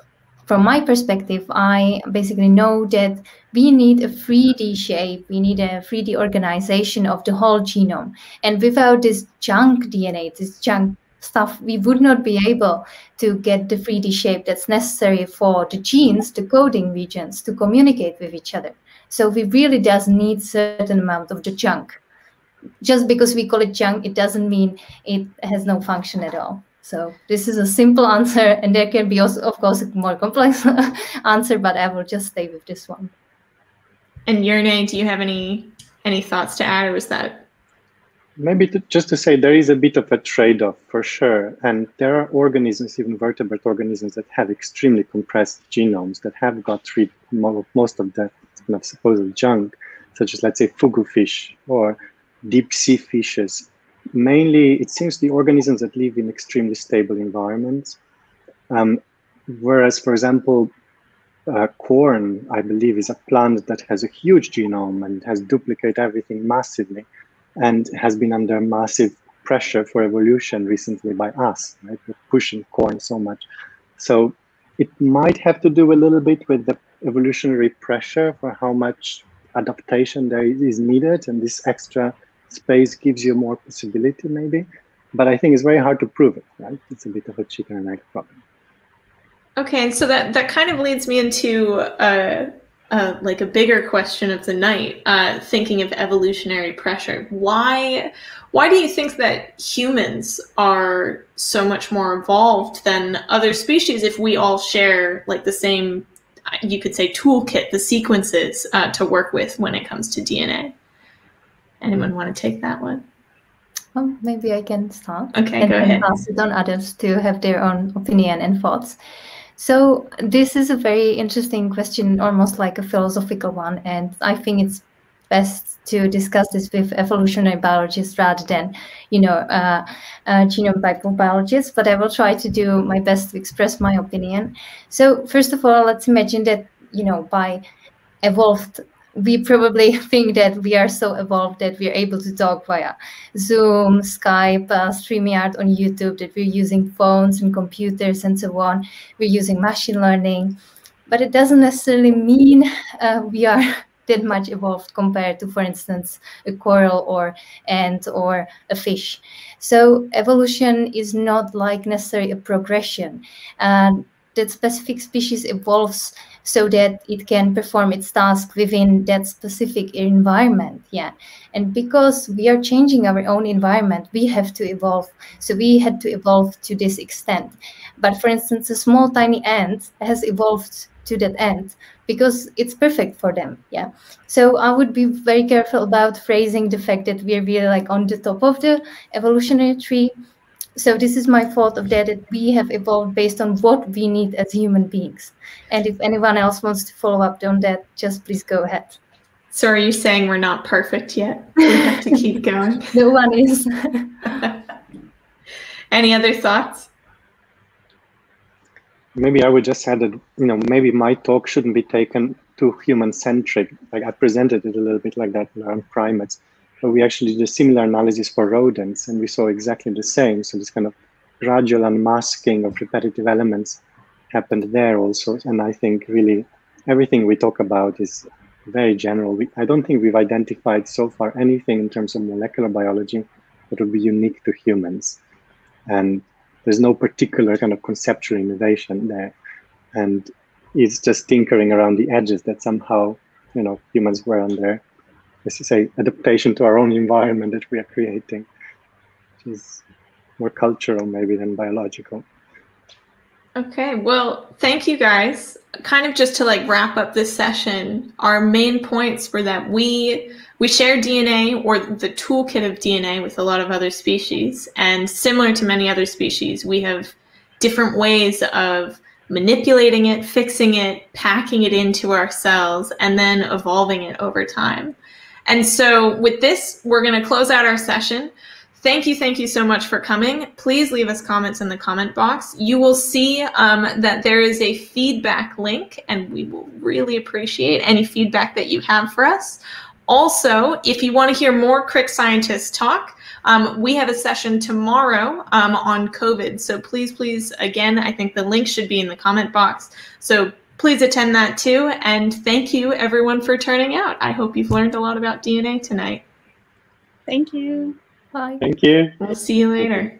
from my perspective, I basically know that we need a 3D shape, we need a 3D organization of the whole genome. And without this junk DNA, this junk stuff, we would not be able to get the 3D shape that's necessary for the genes, the coding regions, to communicate with each other. So we really does need certain amount of the junk. Just because we call it junk, it doesn't mean it has no function at all. So this is a simple answer, and there can be also, of course, a more complex answer, but I will just stay with this one. And Jernej, do you have any any thoughts to add, or was that Maybe to, just to say there is a bit of a trade-off for sure, and there are organisms, even vertebrate organisms, that have extremely compressed genomes that have got rid of most of that kind of supposed junk, such as let's say fugu fish or deep sea fishes. Mainly, it seems the organisms that live in extremely stable environments. Um, whereas, for example, uh, corn, I believe, is a plant that has a huge genome and has duplicated everything massively and has been under massive pressure for evolution recently by us, right? We're pushing corn so much. So it might have to do a little bit with the evolutionary pressure for how much adaptation there is needed and this extra space gives you more possibility maybe but i think it's very hard to prove it right? It's a bit of a chicken and egg problem. Okay and so that that kind of leads me into uh, uh, like a bigger question of the night uh, thinking of evolutionary pressure. Why why do you think that humans are so much more evolved than other species if we all share like the same you could say toolkit, the sequences uh, to work with when it comes to DNA. Anyone want to take that one? Well, maybe I can start. Okay, and go ahead. pass it on others to have their own opinion and thoughts. So this is a very interesting question, almost like a philosophical one, and I think it's best to discuss this with evolutionary biologists rather than, you know, uh, uh, genome biologists. But I will try to do my best to express my opinion. So first of all, let's imagine that, you know, by evolved we probably think that we are so evolved that we are able to talk via Zoom, Skype, uh, StreamYard on YouTube, that we're using phones and computers and so on. We're using machine learning. But it doesn't necessarily mean uh, we are that much evolved compared to, for instance, a coral or ant or a fish. So evolution is not like necessarily a progression. That specific species evolves so that it can perform its task within that specific environment yeah. And because we are changing our own environment we have to evolve. So we had to evolve to this extent. But for instance a small tiny ant has evolved to that end because it's perfect for them yeah. So i would be very careful about phrasing the fact that we're really like on the top of the evolutionary tree so this is my thought of that that we have evolved based on what we need as human beings. And if anyone else wants to follow up on that just please go ahead. So are you saying we're not perfect yet? We have to keep going. No one is. Any other thoughts? Maybe I would just add that, you know, maybe my talk shouldn't be taken too human centric. Like I presented it a little bit like that around primates, but we actually did a similar analysis for rodents and we saw exactly the same. So this kind of gradual unmasking of repetitive elements happened there also. And I think really everything we talk about is very general. We, I don't think we've identified so far anything in terms of molecular biology that would be unique to humans. And there's no particular kind of conceptual innovation there. And it's just tinkering around the edges that somehow, you know, humans were under, let's say, adaptation to our own environment that we are creating, which is more cultural maybe than biological. Okay, well, thank you guys. Kind of just to like wrap up this session, our main points were that we we share DNA or the toolkit of DNA with a lot of other species. And similar to many other species, we have different ways of manipulating it, fixing it, packing it into our cells, and then evolving it over time. And so, with this, we're going to close out our session. Thank you, thank you so much for coming. Please leave us comments in the comment box. You will see um, that there is a feedback link, and we will really appreciate any feedback that you have for us. Also, if you want to hear more Crick scientists talk, um, we have a session tomorrow um, on COVID. So please, please, again, I think the link should be in the comment box. So please attend that too. And thank you everyone for turning out. I hope you've learned a lot about DNA tonight. Thank you. bye Thank you. We'll see you later.